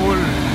pool.